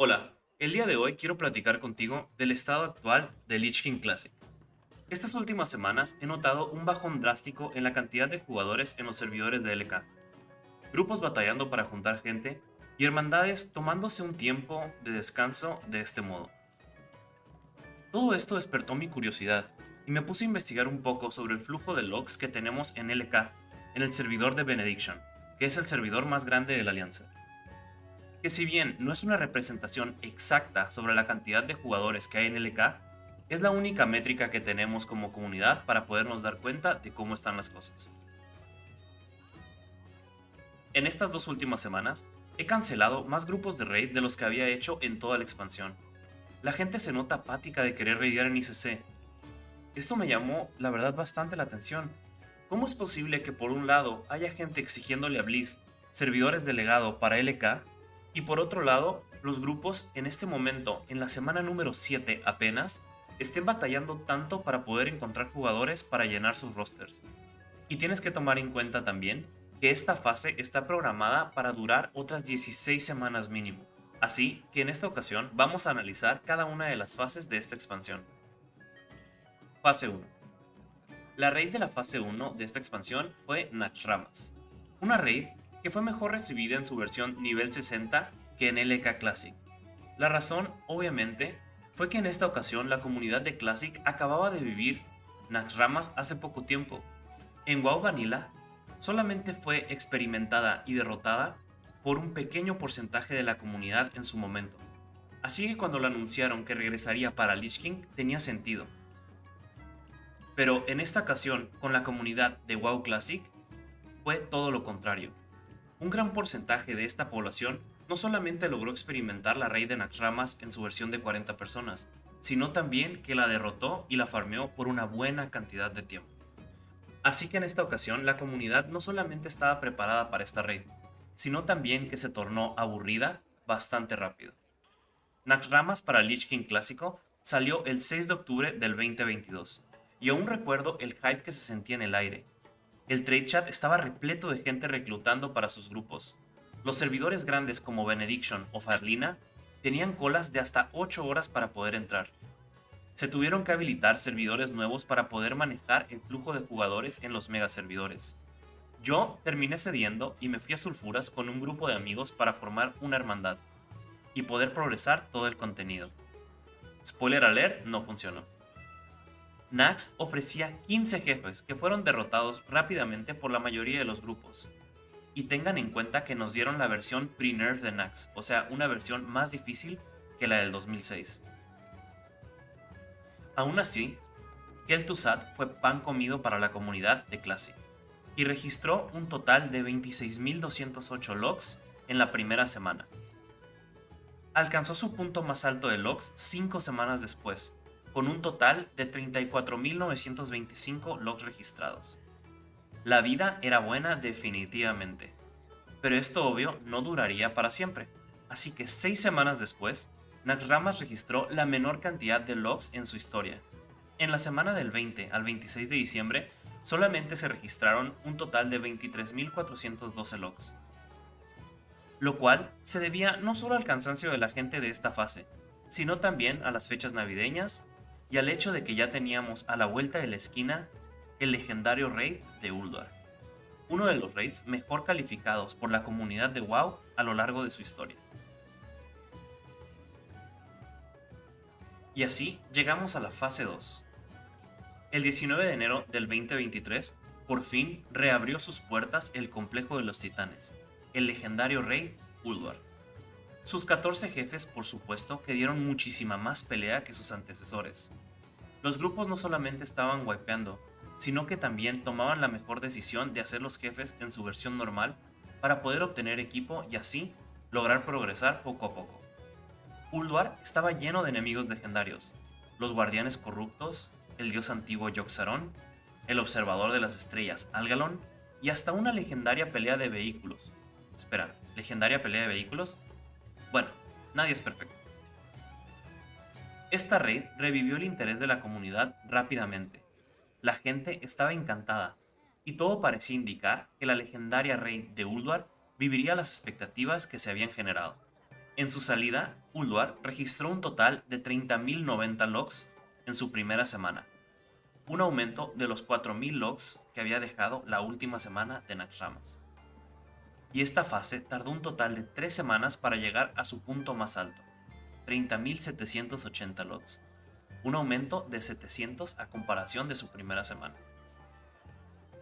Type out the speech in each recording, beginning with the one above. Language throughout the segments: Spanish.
Hola, el día de hoy quiero platicar contigo del estado actual de Lich King Classic. Estas últimas semanas he notado un bajón drástico en la cantidad de jugadores en los servidores de LK. Grupos batallando para juntar gente y hermandades tomándose un tiempo de descanso de este modo. Todo esto despertó mi curiosidad y me puse a investigar un poco sobre el flujo de logs que tenemos en LK, en el servidor de Benediction, que es el servidor más grande de la alianza. Que si bien no es una representación exacta sobre la cantidad de jugadores que hay en LK, es la única métrica que tenemos como comunidad para podernos dar cuenta de cómo están las cosas. En estas dos últimas semanas, he cancelado más grupos de raid de los que había hecho en toda la expansión. La gente se nota apática de querer raidear en ICC, esto me llamó, la verdad, bastante la atención. ¿Cómo es posible que por un lado haya gente exigiéndole a Bliss servidores de legado para LK y por otro lado los grupos en este momento, en la semana número 7 apenas, estén batallando tanto para poder encontrar jugadores para llenar sus rosters? Y tienes que tomar en cuenta también que esta fase está programada para durar otras 16 semanas mínimo. Así que en esta ocasión vamos a analizar cada una de las fases de esta expansión. Fase 1. La raid de la fase 1 de esta expansión fue Naxxramas, una raid que fue mejor recibida en su versión nivel 60 que en LK Classic. La razón, obviamente, fue que en esta ocasión la comunidad de Classic acababa de vivir Naxxramas hace poco tiempo. En WoW Vanilla solamente fue experimentada y derrotada por un pequeño porcentaje de la comunidad en su momento. Así que cuando lo anunciaron que regresaría para Lich King tenía sentido pero en esta ocasión, con la comunidad de WoW Classic, fue todo lo contrario. Un gran porcentaje de esta población no solamente logró experimentar la raid de Naxxramas en su versión de 40 personas, sino también que la derrotó y la farmeó por una buena cantidad de tiempo. Así que en esta ocasión la comunidad no solamente estaba preparada para esta raid, sino también que se tornó aburrida bastante rápido. Naxxramas para Lich King clásico salió el 6 de octubre del 2022 y aún recuerdo el hype que se sentía en el aire. El trade chat estaba repleto de gente reclutando para sus grupos. Los servidores grandes como Benediction o Farlina tenían colas de hasta 8 horas para poder entrar. Se tuvieron que habilitar servidores nuevos para poder manejar el flujo de jugadores en los mega servidores. Yo terminé cediendo y me fui a Sulfuras con un grupo de amigos para formar una hermandad y poder progresar todo el contenido. Spoiler alert, no funcionó. Nax ofrecía 15 jefes que fueron derrotados rápidamente por la mayoría de los grupos. Y tengan en cuenta que nos dieron la versión pre-nerf de Nax, o sea, una versión más difícil que la del 2006. Aún así, Kel'Thuzad fue pan comido para la comunidad de Classic y registró un total de 26.208 logs en la primera semana. Alcanzó su punto más alto de logs 5 semanas después, con un total de 34.925 logs registrados. La vida era buena definitivamente, pero esto obvio no duraría para siempre, así que seis semanas después, Naxxramas registró la menor cantidad de logs en su historia. En la semana del 20 al 26 de diciembre, solamente se registraron un total de 23.412 logs, lo cual se debía no solo al cansancio de la gente de esta fase, sino también a las fechas navideñas y al hecho de que ya teníamos a la vuelta de la esquina el legendario raid de Ulduar, uno de los raids mejor calificados por la comunidad de WoW a lo largo de su historia. Y así llegamos a la fase 2. El 19 de enero del 2023, por fin reabrió sus puertas el complejo de los titanes, el legendario raid Ulduar. Sus 14 jefes, por supuesto, que dieron muchísima más pelea que sus antecesores. Los grupos no solamente estaban wipeando, sino que también tomaban la mejor decisión de hacer los jefes en su versión normal para poder obtener equipo y así lograr progresar poco a poco. Ulduar estaba lleno de enemigos legendarios, los guardianes corruptos, el dios antiguo Yoxaron, el observador de las estrellas Algalon y hasta una legendaria pelea de vehículos. Espera, ¿legendaria pelea de vehículos? Bueno, nadie es perfecto. Esta raid revivió el interés de la comunidad rápidamente. La gente estaba encantada y todo parecía indicar que la legendaria raid de Ulduar viviría las expectativas que se habían generado. En su salida, Ulduar registró un total de 30.090 logs en su primera semana, un aumento de los 4.000 logs que había dejado la última semana de Naxxramas. Y esta fase tardó un total de 3 semanas para llegar a su punto más alto, 30.780 logs, un aumento de 700 a comparación de su primera semana.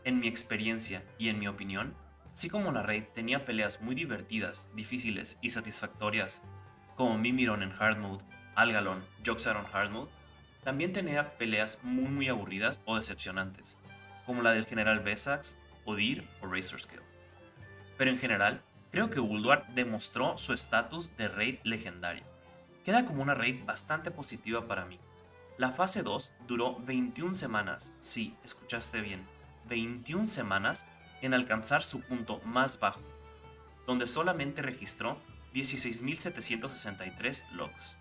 En mi experiencia y en mi opinión, así como la raid tenía peleas muy divertidas, difíciles y satisfactorias, como Mimiron en Hard Mode, Algalon, Joxar en Hard también tenía peleas muy muy aburridas o decepcionantes, como la del general Besax, Odir o Razor Scale. Pero en general, creo que Ulduar demostró su estatus de raid legendaria. Queda como una raid bastante positiva para mí. La fase 2 duró 21 semanas, sí, escuchaste bien, 21 semanas en alcanzar su punto más bajo, donde solamente registró 16.763 logs.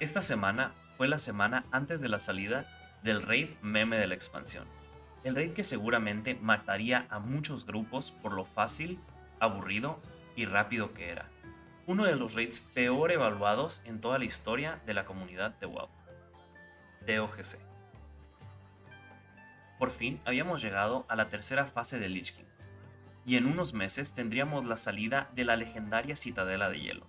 Esta semana fue la semana antes de la salida del raid meme de la expansión. El raid que seguramente mataría a muchos grupos por lo fácil, aburrido y rápido que era. Uno de los raids peor evaluados en toda la historia de la comunidad de WoW. DOGC. Por fin habíamos llegado a la tercera fase de Lich King, y en unos meses tendríamos la salida de la legendaria Citadela de Hielo,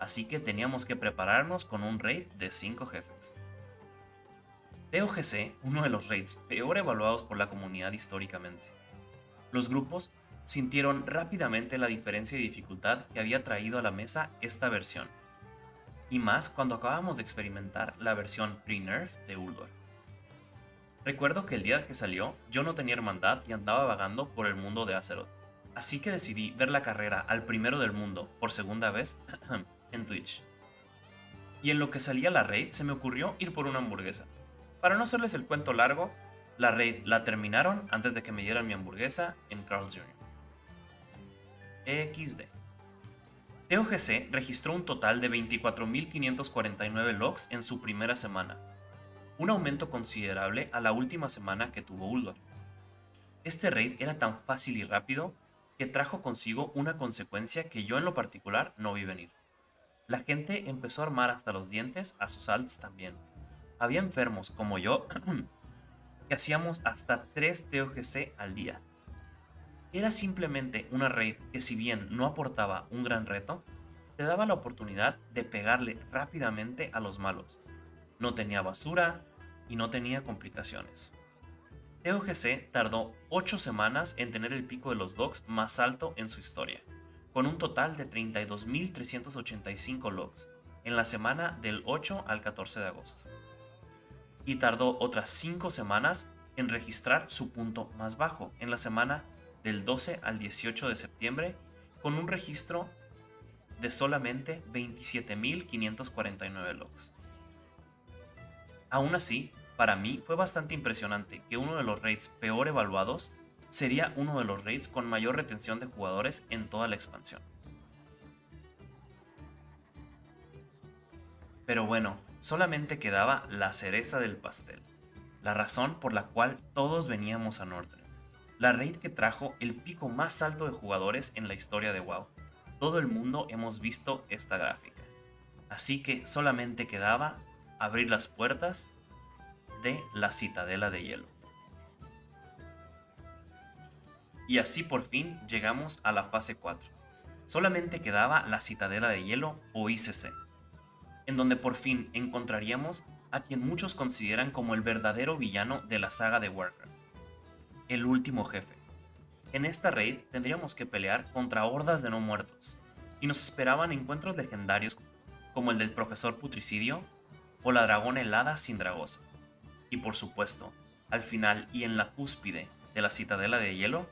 así que teníamos que prepararnos con un raid de 5 jefes. TOGC, uno de los raids peor evaluados por la comunidad históricamente. Los grupos sintieron rápidamente la diferencia de dificultad que había traído a la mesa esta versión, y más cuando acabamos de experimentar la versión pre-nerf de Uldor. Recuerdo que el día que salió yo no tenía hermandad y andaba vagando por el mundo de Azeroth, así que decidí ver la carrera al primero del mundo por segunda vez en Twitch. Y en lo que salía la raid se me ocurrió ir por una hamburguesa. Para no hacerles el cuento largo, la raid la terminaron antes de que me dieran mi hamburguesa en Carl's Jr. XD. TOGC registró un total de 24.549 logs en su primera semana, un aumento considerable a la última semana que tuvo Uldor. Este raid era tan fácil y rápido que trajo consigo una consecuencia que yo en lo particular no vi venir. La gente empezó a armar hasta los dientes a sus alts también. Había enfermos como yo que hacíamos hasta 3 TOGC al día. Era simplemente una raid que si bien no aportaba un gran reto, te daba la oportunidad de pegarle rápidamente a los malos. No tenía basura y no tenía complicaciones. TOGC tardó 8 semanas en tener el pico de los logs más alto en su historia, con un total de 32.385 logs en la semana del 8 al 14 de agosto. Y tardó otras 5 semanas en registrar su punto más bajo en la semana del 12 al 18 de septiembre con un registro de solamente 27.549 logs. Aún así, para mí fue bastante impresionante que uno de los raids peor evaluados sería uno de los raids con mayor retención de jugadores en toda la expansión. Pero bueno, solamente quedaba la cereza del pastel, la razón por la cual todos veníamos a Northern la raid que trajo el pico más alto de jugadores en la historia de WoW. Todo el mundo hemos visto esta gráfica. Así que solamente quedaba abrir las puertas de la Citadela de Hielo. Y así por fin llegamos a la fase 4. Solamente quedaba la Citadela de Hielo o ICC, en donde por fin encontraríamos a quien muchos consideran como el verdadero villano de la saga de Warcraft el último jefe. En esta raid tendríamos que pelear contra hordas de no muertos, y nos esperaban encuentros legendarios como el del profesor Putricidio o la dragona helada sin dragosa. Y por supuesto, al final y en la cúspide de la citadela de hielo,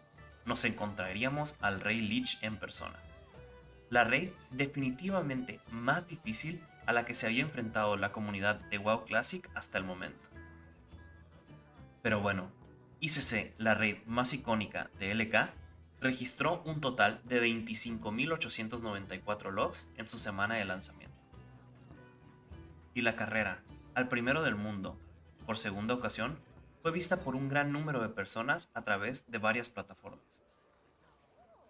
nos encontraríamos al rey Lich en persona. La raid definitivamente más difícil a la que se había enfrentado la comunidad de WoW Classic hasta el momento. Pero bueno, ICC, la red más icónica de LK, registró un total de 25.894 logs en su semana de lanzamiento. Y la carrera, al primero del mundo, por segunda ocasión, fue vista por un gran número de personas a través de varias plataformas.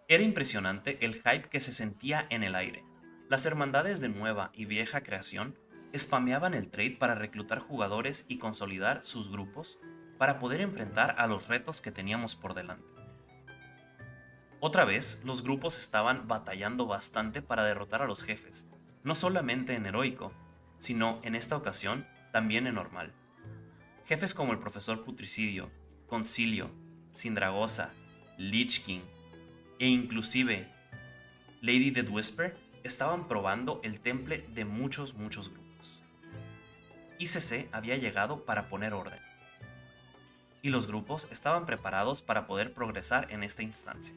Era impresionante el hype que se sentía en el aire, Las hermandades de nueva y vieja creación spameaban el trade para reclutar jugadores y consolidar sus grupos para poder enfrentar a los retos que teníamos por delante. Otra vez, los grupos estaban batallando bastante para derrotar a los jefes, no solamente en heroico, sino en esta ocasión también en normal. Jefes como el profesor Putricidio, Concilio, Sindragosa, Lich King e inclusive Lady Dead Whisper estaban probando el temple de muchos, muchos grupos. ICC había llegado para poner orden. Y los grupos estaban preparados para poder progresar en esta instancia.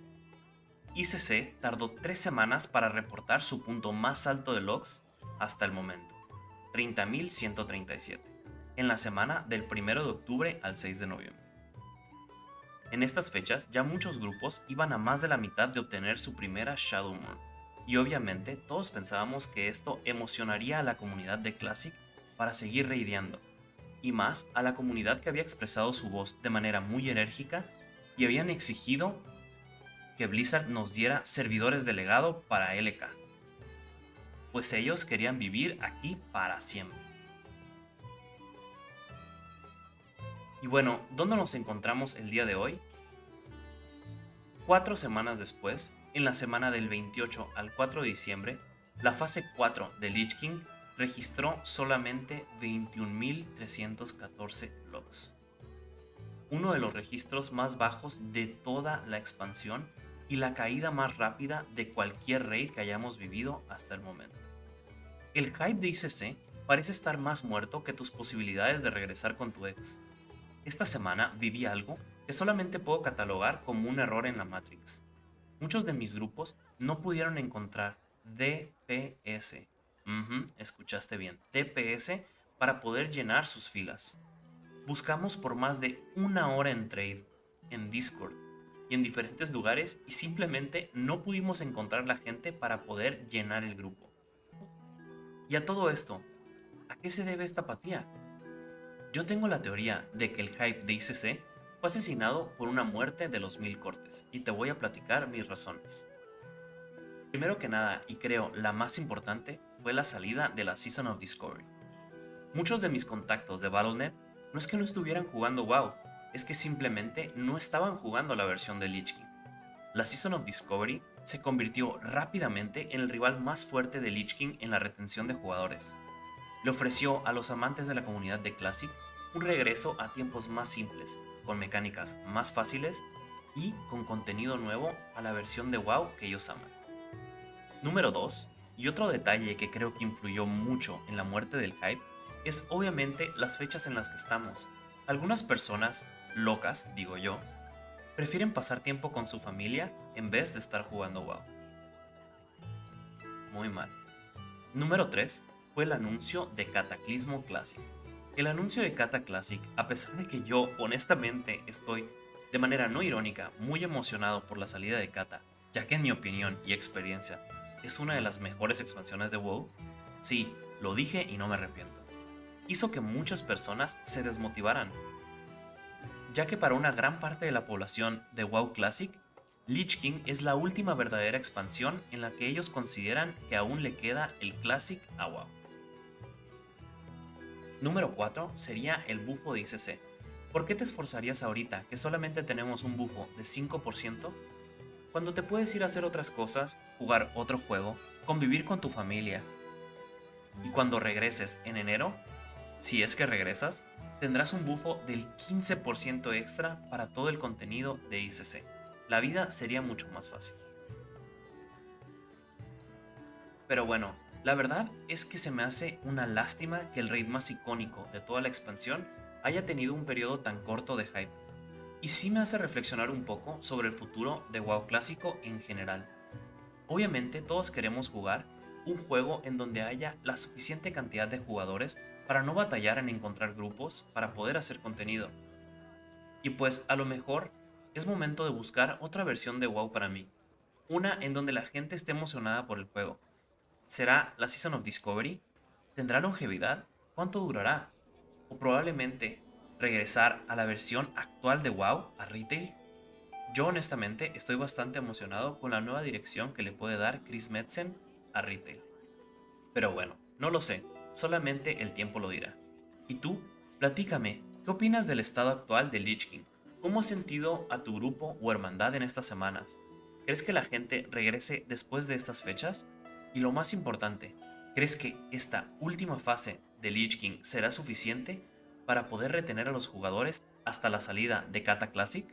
ICC tardó tres semanas para reportar su punto más alto de logs hasta el momento, 30.137, en la semana del 1 de octubre al 6 de noviembre. En estas fechas ya muchos grupos iban a más de la mitad de obtener su primera Shadow Moon, y obviamente todos pensábamos que esto emocionaría a la comunidad de Classic para seguir reideando, y más a la comunidad que había expresado su voz de manera muy enérgica y habían exigido que Blizzard nos diera servidores de legado para LK, pues ellos querían vivir aquí para siempre. Y bueno, ¿dónde nos encontramos el día de hoy? Cuatro semanas después, en la semana del 28 al 4 de diciembre, la fase 4 de Lich King registró solamente 21.314 logs. Uno de los registros más bajos de toda la expansión y la caída más rápida de cualquier raid que hayamos vivido hasta el momento. El hype de ICC parece estar más muerto que tus posibilidades de regresar con tu ex. Esta semana viví algo que solamente puedo catalogar como un error en la Matrix. Muchos de mis grupos no pudieron encontrar DPS. escuchaste bien, DPS para poder llenar sus filas. Buscamos por más de una hora en trade, en Discord, y en diferentes lugares y simplemente no pudimos encontrar la gente para poder llenar el grupo. Y a todo esto, ¿a qué se debe esta apatía? Yo tengo la teoría de que el hype de ICC fue asesinado por una muerte de los mil cortes y te voy a platicar mis razones. Primero que nada, y creo la más importante, fue la salida de la Season of Discovery. Muchos de mis contactos de Battle.net no es que no estuvieran jugando WoW, es que simplemente no estaban jugando la versión de Lich King. La Season of Discovery se convirtió rápidamente en el rival más fuerte de Lich King en la retención de jugadores. Le ofreció a los amantes de la comunidad de Classic un regreso a tiempos más simples, con mecánicas más fáciles y con contenido nuevo a la versión de WoW que ellos aman. Número 2, y otro detalle que creo que influyó mucho en la muerte del hype, es obviamente las fechas en las que estamos. Algunas personas locas, digo yo, prefieren pasar tiempo con su familia en vez de estar jugando WoW. Muy mal. Número 3 fue el anuncio de Cataclismo Classic. El anuncio de Cata Classic, a pesar de que yo honestamente estoy de manera no irónica muy emocionado por la salida de Kata, ya que en mi opinión y experiencia es una de las mejores expansiones de WoW, sí, lo dije y no me arrepiento, hizo que muchas personas se desmotivaran ya que para una gran parte de la población de WoW Classic, Lich King es la última verdadera expansión en la que ellos consideran que aún le queda el Classic a WoW. Número 4 sería el bufo de ICC. ¿Por qué te esforzarías ahorita que solamente tenemos un bufo de 5%? Cuando te puedes ir a hacer otras cosas, jugar otro juego, convivir con tu familia. Y cuando regreses en enero, si es que regresas, tendrás un bufo del 15% extra para todo el contenido de ICC. La vida sería mucho más fácil. Pero bueno, la verdad es que se me hace una lástima que el raid más icónico de toda la expansión haya tenido un periodo tan corto de hype. Y sí me hace reflexionar un poco sobre el futuro de WoW clásico en general. Obviamente todos queremos jugar un juego en donde haya la suficiente cantidad de jugadores para no batallar en encontrar grupos para poder hacer contenido. Y pues a lo mejor es momento de buscar otra versión de WoW para mí. Una en donde la gente esté emocionada por el juego. ¿Será la Season of Discovery? ¿Tendrá longevidad? ¿Cuánto durará? ¿O probablemente regresar a la versión actual de WoW a retail? Yo honestamente estoy bastante emocionado con la nueva dirección que le puede dar Chris Metzen a retail. Pero bueno, no lo sé, solamente el tiempo lo dirá. ¿Y tú? Platícame, ¿qué opinas del estado actual de Lich King? ¿Cómo has sentido a tu grupo o hermandad en estas semanas? ¿Crees que la gente regrese después de estas fechas? Y lo más importante, ¿crees que esta última fase de Lich King será suficiente para poder retener a los jugadores hasta la salida de Kata Classic?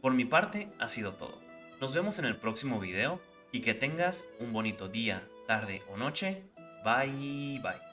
Por mi parte, ha sido todo. Nos vemos en el próximo video y que tengas un bonito día, tarde o noche. Bye bye.